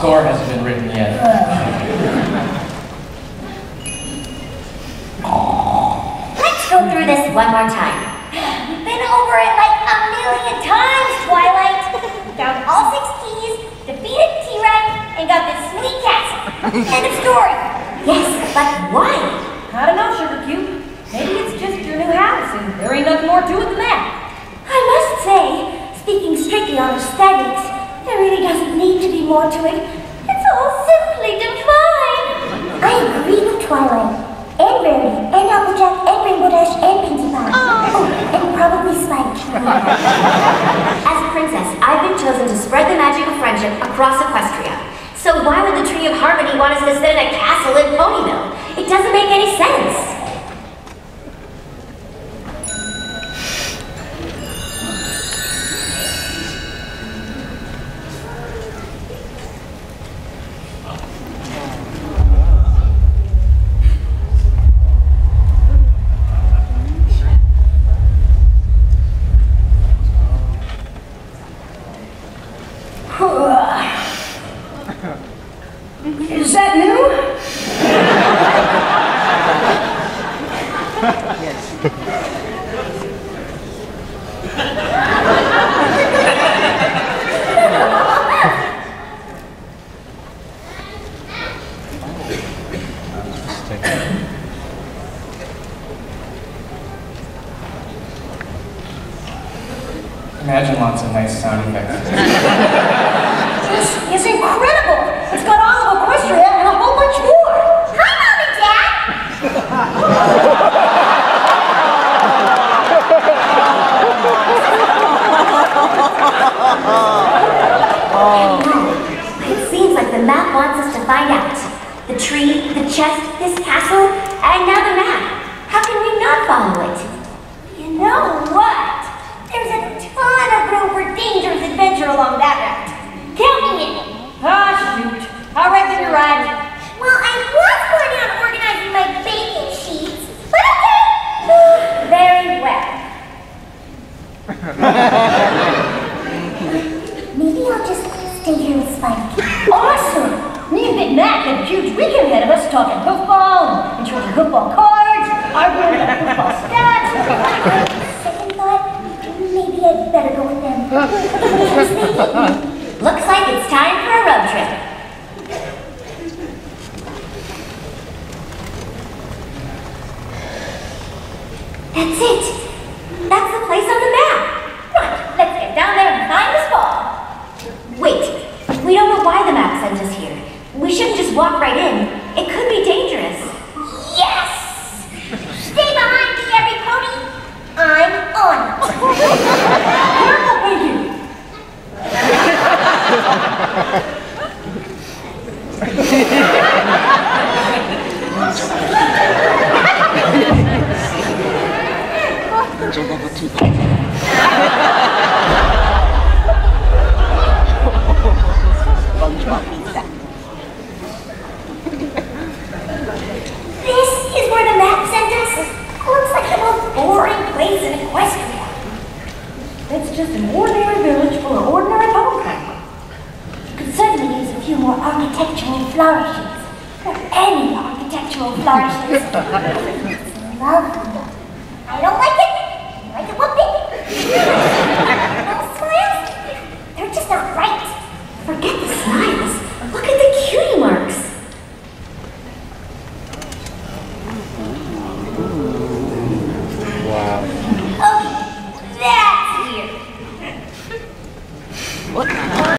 score hasn't been written yet. Let's go through this one more time. We've been over it like a million times, Twilight. Found all six keys, defeated Tirek, and got this sweet castle. End of story. Yes, but why? I don't know, Sugar Cube. Maybe it's just your new house and there ain't nothing more to it than that. I must say, speaking strictly on aesthetics, there really doesn't need to be more to it. It's all simply divine. I agree with Twilight. And Rarity, and Applejack, and Rainbow Dash, and Pinkie Pie. Oh, and probably Spike. As a princess, I've been chosen to spread the magic of friendship across Equestria. So why would the Tree of Harmony want us to sit in a castle in Ponyville? It doesn't make any sense. Imagine lots of nice sound effects. This is incredible. It's got all of Equestria and a whole bunch more. Hi, Mom and Dad! It seems like the map wants us to find out. The tree, the chest, this castle, and now the map. How can we not follow it? You know what? There's a ton of room for dangerous adventure along that route. Count me in. Ah, shoot. I reckon you're right. Well, I was planning on organizing my baking sheets, but okay. Very well. Maybe I'll just stay here with Spike. Awesome! Me and Big Mac have a huge weekend ahead of us talking football and choosing football cards, arguing about football stats. Looks like it's time for a road trip. That's it. That's the place on the map. Right, let's get down there and find the spot. Wait, we don't know why the map sends us here. We shouldn't just walk right in. It could be dangerous. Yes! Stay behind me, every pony. I'm on. Careful, Pinkie! This is where the map sent us. Looks like the most boring place in Equestria. It's just an ordinary village full of ordinary few more architectural flourishes. Any architectural flourishes. lovely. I don't like it. I like it whooping. Those smiles, they're just not right.